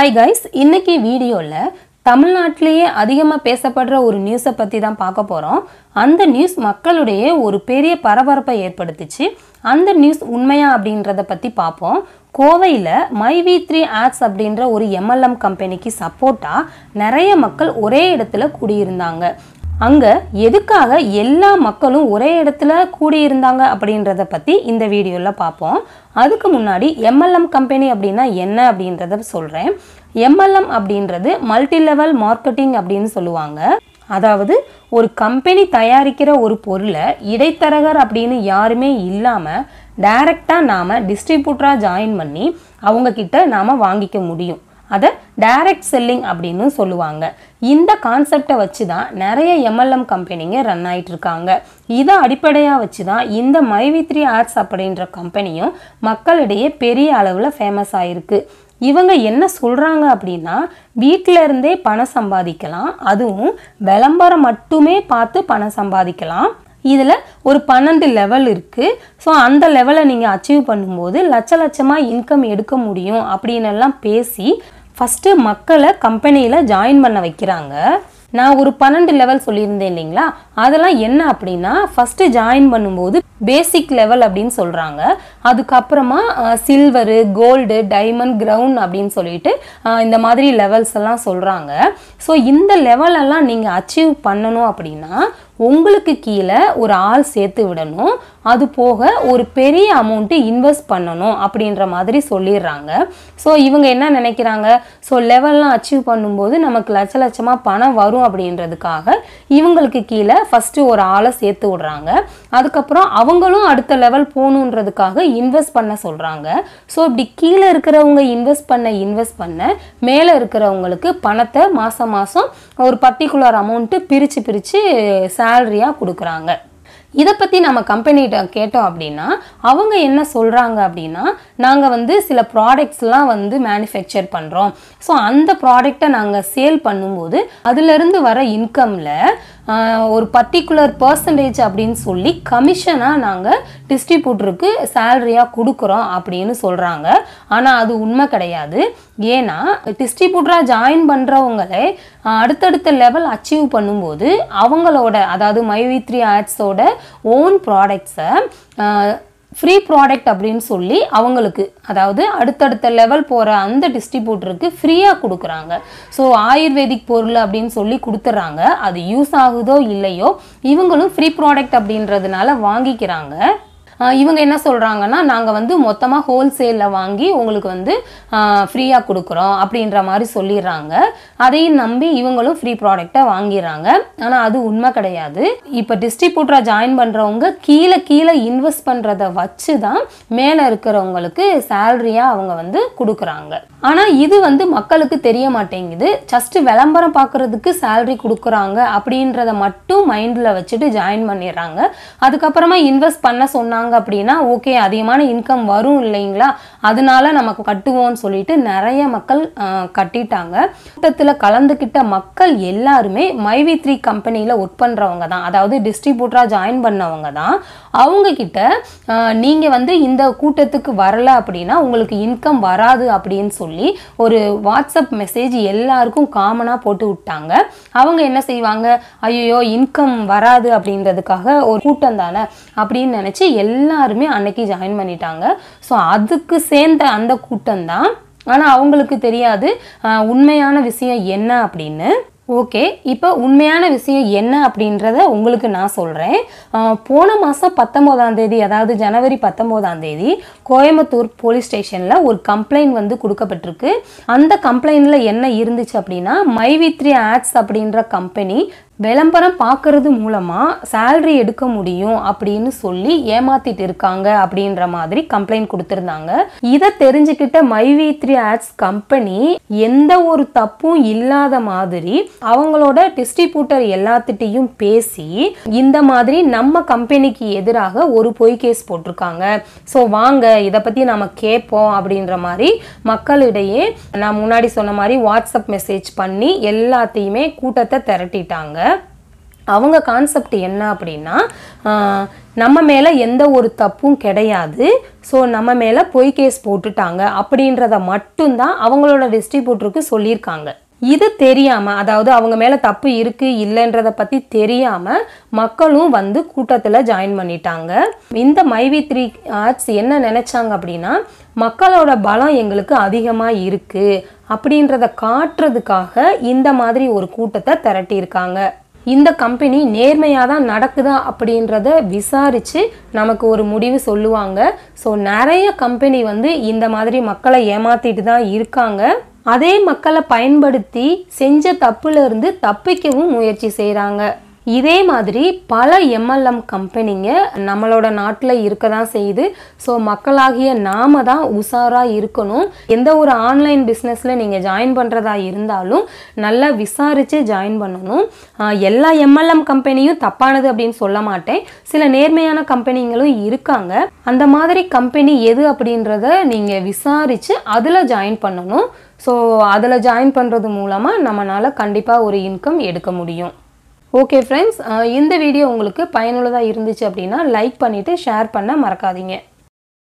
Hi guys இன்னைக்கு வீடியோவில் தமிழ்நாட்டிலேயே அதிகமாக பேசப்படுற ஒரு நியூஸை பற்றி தான் பார்க்க போகிறோம் அந்த நியூஸ் மக்களுடைய ஒரு பெரிய பரபரப்பை ஏற்படுத்திச்சு. அந்த நியூஸ் உண்மையா அப்படின்றத பற்றி பார்ப்போம். கோவையில் மை வி த்ரீ ஆட்ஸ் அப்படின்ற ஒரு எம்எல்எம் கம்பெனிக்கு சப்போர்ட்டாக நிறைய மக்கள் ஒரே இடத்துல கூடியிருந்தாங்க. அங்கே எதுக்காக எல்லா மக்களும் ஒரே இடத்துல கூடியிருந்தாங்க அப்படின்றத பற்றி இந்த வீடியோவில் பார்ப்போம் அதுக்கு முன்னாடி எம்எல்எம் கம்பெனி அப்படின்னா என்ன அப்படின்றத சொல்கிறேன் எம்எல்எம் அப்படின்றது மல்டி லெவல் மார்க்கெட்டிங் அப்படின்னு சொல்லுவாங்க. அதாவது ஒரு கம்பெனி தயாரிக்கிற ஒரு பொருளை இடைத்தரகர் அப்படின்னு யாருமே இல்லாமல் டைரெக்டாக நாம் டிஸ்ட்ரிபியூட்டராக ஜாயின் பண்ணி அவங்கக்கிட்ட நாம் வாங்கிக்க முடியும். அதை டைரக்ட் செல்லிங் அப்படின்னு சொல்லுவாங்க. இந்த கான்செப்டை வச்சு தான் நிறைய எம்எல்எம் கம்பெனிங்க ரன் ஆகிட்டு இருக்காங்க இதை அடிப்படையாக வச்சு தான் இந்த மைவி த்ரீ ஆட்ஸ் அப்படின்ற கம்பெனியும் மக்களிடையே பெரிய அளவில் ஃபேமஸ் ஆகிருக்கு இவங்க என்ன சொல்கிறாங்க அப்படின்னா வீட்டில் இருந்தே பணம் சம்பாதிக்கலாம். அதுவும் விளம்பரம் மட்டுமே பார்த்து பணம் சம்பாதிக்கலாம். இதில் ஒரு பன்னெண்டு லெவல் இருக்குது ஸோ அந்த லெவலை நீங்கள் அச்சீவ் பண்ணும்போது லட்ச லட்சமாக இன்கம் எடுக்க முடியும் அப்படின்னு எல்லாம் பேசி ஃபஸ்ட்டு மக்களை கம்பெனியில் ஜாயின் பண்ண வைக்கிறாங்க. நான் ஒரு பன்னெண்டு லெவல் சொல்லியிருந்தேன் இல்லைங்களா? அதெல்லாம் என்ன அப்படின்னா ஃபஸ்ட்டு ஜாயின் பண்ணும்போது பேசிக் லெவல் அப்படின்னு சொல்கிறாங்க அதுக்கப்புறமா சில்வரு கோல்டு டைமண்ட் கிரவுண்ட் அப்படின்னு சொல்லிட்டு இந்த மாதிரி லெவல்ஸ் எல்லாம் சொல்கிறாங்க ஸோ இந்த லெவலெல்லாம் நீங்கள் அச்சீவ் பண்ணணும் அப்படின்னா உங்களுக்கு கீழே ஒரு ஆள் சேர்த்து விடணும். அது போக ஒரு பெரிய அமௌண்ட்டு இன்வெஸ்ட் பண்ணணும் அப்படின்ற மாதிரி சொல்லிடுறாங்க. ஸோ இவங்க என்ன நினைக்கிறாங்க? ஸோ லெவல்லாம் அச்சீவ் பண்ணும்போது நமக்கு லட்ச லட்சமாக பணம் வரும் அப்படின்றதுக்காக இவங்களுக்கு கீழே ஃபஸ்ட்டு ஒரு ஆளை சேர்த்து விடுறாங்க. அதுக்கப்புறம் அவங்களும் அடுத்த லெவல் போகணுன்றதுக்காக இன்வெஸ்ட் பண்ண சொல்கிறாங்க ஸோ இப்படி கீழே இருக்கிறவங்க இன்வெஸ்ட் பண்ண இன்வெஸ்ட் பண்ண மேலே இருக்கிறவங்களுக்கு பணத்தை மாதம் மாதம் ஒரு பர்டிகுலர் அமௌண்ட்டு பிரித்து பிரித்து சேலரியாக கொடுக்குறாங்க. இதை பற்றி நம்ம கம்பெனிகிட்ட கேட்டோம் அப்படின்னா அவங்க என்ன சொல்கிறாங்க அப்படின்னா நாங்கள் வந்து சில ப்ராடக்ட்ஸ்லாம் வந்து மேனுஃபேக்சர் பண்ணுறோம் ஸோ அந்த ப்ராடக்டை நாங்கள் சேல் பண்ணும்போது அதுலேருந்து வர இன்கமில் ஒரு பர்டிகுலர் பர்சன்டேஜ் அப்படின்னு சொல்லி கமிஷனாக நாங்கள் டிஸ்ட்ரிபியூட்டருக்கு சேலரியாக கொடுக்குறோம் அப்படின்னு சொல்கிறாங்க ஆனால் அது உண்மை கிடையாது. ஏன்னா டிஸ்ட்ரிபியூட்டராக ஜாயின் பண்ணுறவங்களே அடுத்தடுத்த லெவல் அச்சீவ் பண்ணும்போது அவங்களோட அதாவது மைவி த்ரீ ஆட்ஸோட ஓன் ப்ராடக்ட்ஸை ஃப்ரீ ப்ராடக்ட் அப்படின்னு சொல்லி அவங்களுக்கு அதாவது அடுத்தடுத்த லெவல் போகிற அந்த டிஸ்ட்ரிபியூட்டருக்கு ஃப்ரீயாக கொடுக்குறாங்க. ஸோ ஆயுர்வேதிக் பொருள் அப்படின்னு சொல்லி கொடுத்துட்றாங்க அது யூஸ் ஆகுதோ இல்லையோ இவங்களும் ஃப்ரீ ப்ராடக்ட் அப்படின்றதுனால வாங்கிக்கிறாங்க. இவங்க என்ன சொல்கிறாங்கன்னா நாங்கள் வந்து மொத்தமாக ஹோல்சேலில் வாங்கி உங்களுக்கு வந்து ஃப்ரீயாக கொடுக்குறோம் அப்படின்ற மாதிரி சொல்லிடுறாங்க. அதையும் நம்பி இவங்களும் ஃப்ரீ ப்ராடக்டை வாங்கிடுறாங்க. ஆனால் அது உண்மை கிடையாது. இப்போ டிஸ்ட்ரிபியூட்டராக ஜாயின் பண்ணுறவங்க கீழே கீழே இன்வெஸ்ட் பண்ணுறத வச்சு தான் மேலே இருக்கிறவங்களுக்கு சேலரியாக அவங்க வந்து கொடுக்குறாங்க. ஆனால் இது வந்து மக்களுக்கு தெரிய மாட்டேங்குது. ஜஸ்ட்டு விளம்பரம் பார்க்குறதுக்கு சேலரி கொடுக்குறாங்க அப்படின்றத மட்டும் மைண்டில் வச்சுட்டு ஜாயின் பண்ணிடுறாங்க. அதுக்கப்புறமா இன்வெஸ்ட் பண்ண சொன்னாங்க அப்படின்னா ஓகே அதிகமான இன்கம் வரும் இல்லைங்களா? அதனால நமக்கு கட்டுவோம்னு சொல்லிட்டு நிறைய மக்கள் கட்டிட்டாங்க. கூட்டத்தில் கலந்துக்கிட்ட மக்கள் எல்லாருமே மைவி த்ரீ கம்பெனியில் ஒர்க் பண்ணுறவங்க தான். அதாவது டிஸ்ட்ரிபியூட்டராக ஜாயின் பண்ணவங்க தான். அவங்கக்கிட்ட நீங்கள் வந்து இந்த கூட்டத்துக்கு வரல அப்படின்னா உங்களுக்கு இன்கம் வராது அப்படின்னு சொல்லி ஒரு வாட்ஸ்அப் மெசேஜ் எல்லாருக்கும் காமனாக போட்டு விட்டாங்க. அவங்க என்ன செய்வாங்க? ஐயோ இன்கம் வராது அப்படின்றதுக்காக ஒரு கூட்டம் தானே அப்படின்னு நினச்சி எல்லாருமே அன்னைக்கு ஜாயின் பண்ணிட்டாங்க. ஸோ அதுக்கு சேர்ந்த அந்த கூட்டம் தான் ஆனால் அவங்களுக்கு தெரியாது உண்மையான விஷயம் என்ன அப்படின்னு. ஓகே இப்போ உண்மையான விஷயம் என்ன அப்படின்றத உங்களுக்கு நான் சொல்கிறேன் போன மாதம் பத்தொம்போதாம் தேதி அதாவது ஜனவரி பத்தொம்போதாம் தேதி கோயம்புத்தூர் போலீஸ் ஸ்டேஷனில் ஒரு கம்ப்ளைண்ட் வந்து கொடுக்கப்பட்டிருக்கு. அந்த கம்ப்ளைண்டில் என்ன இருந்துச்சு அப்படின்னா மைவித்ரி ஆட்ஸ் அப்படின்ற கம்பெனி விளம்பரம் பார்க்கறது மூலமாக சேல்ரி எடுக்க முடியும் அப்படின்னு சொல்லி ஏமாத்திட்டு இருக்காங்க அப்படின்ற மாதிரி கம்ப்ளைண்ட் கொடுத்துருந்தாங்க. இதை தெரிஞ்சுக்கிட்ட மைவி த்ரீ ஆட்ஸ் கம்பெனி எந்த ஒரு தப்பும் இல்லாத மாதிரி அவங்களோட டிஸ்ட்ரிபியூட்டர் எல்லாத்திட்டையும் பேசி இந்த மாதிரி நம்ம கம்பெனிக்கு எதிராக ஒரு பொய் கேஸ் போட்டிருக்காங்க. ஸோ வாங்க இதை பற்றி நம்ம கேட்போம் அப்படின்ற மாதிரி மக்களிடையே நான் முன்னாடி சொன்ன மாதிரி வாட்ஸ்அப் மெசேஜ் பண்ணி எல்லாத்தையுமே கூட்டத்தை திரட்டிட்டாங்க. அவங்க கான்செப்ட் என்ன அப்படின்னா நம்ம மேலே எந்த ஒரு தப்பும் கிடையாது. ஸோ நம்ம மேலே பொய் கேஸ் போட்டுட்டாங்க அப்படின்றத மட்டும்தான் அவங்களோட டிஸ்ட்ரிபியூட்டருக்கு சொல்லியிருக்காங்க. இது தெரியாமல் அதாவது அவங்க மேலே தப்பு இருக்குது இல்லைன்றத பற்றி தெரியாமல் மக்களும் வந்து கூட்டத்தில் ஜாயின் பண்ணிட்டாங்க. இந்த மைவி த்ரீ ஆர்ட்ஸ் என்ன நினச்சாங்க அப்படின்னா மக்களோட பலம் எங்களுக்கு அதிகமாக இருக்குது அப்படின்றத காட்டுறதுக்காக இந்த மாதிரி ஒரு கூட்டத்தை திரட்டியிருக்காங்க. இந்த கம்பெனி நேர்மையாக தான் நடக்குதா அப்படின்றத விசாரித்து நமக்கு ஒரு முடிவு சொல்லுவாங்க. ஸோ நிறைய கம்பெனி வந்து இந்த மாதிரி மக்களை ஏமாத்திட்டு தான் இருக்காங்க. அதே மக்களை பயன்படுத்தி செஞ்ச தப்புலேருந்து தப்பிக்கவும் முயற்சி செய்கிறாங்க இதே மாதிரி பல எம்எல்எம் கம்பெனிங்க நம்மளோட நாட்டில் இருக்க தான் செய்யுது. ஸோ மக்களாகிய நாம தான் உஷாராக இருக்கணும். எந்த ஒரு ஆன்லைன் பிஸ்னஸில் நீங்கள் ஜாயின் பண்ணுறதா இருந்தாலும் நல்லா விசாரித்து ஜாயின் பண்ணணும். எல்லா எம்எல்எம் கம்பெனியும் தப்பானது அப்படின்னு சொல்ல மாட்டேன். சில நேர்மையான கம்பெனிங்களும் இருக்காங்க. அந்த மாதிரி கம்பெனி எது அப்படின்றத நீங்கள் விசாரித்து அதில் ஜாயின் பண்ணணும். ஸோ அதில் ஜாயின் பண்ணுறது மூலமாக நம்மளால் கண்டிப்பாக ஒரு இன்கம் எடுக்க முடியும். ஓகே ஃப்ரெண்ட்ஸ் இந்த வீடியோ உங்களுக்கு பயனுள்ளதாக இருந்துச்சு அப்படின்னா லைக் பண்ணிவிட்டு ஷேர் பண்ண மறக்காதீங்க.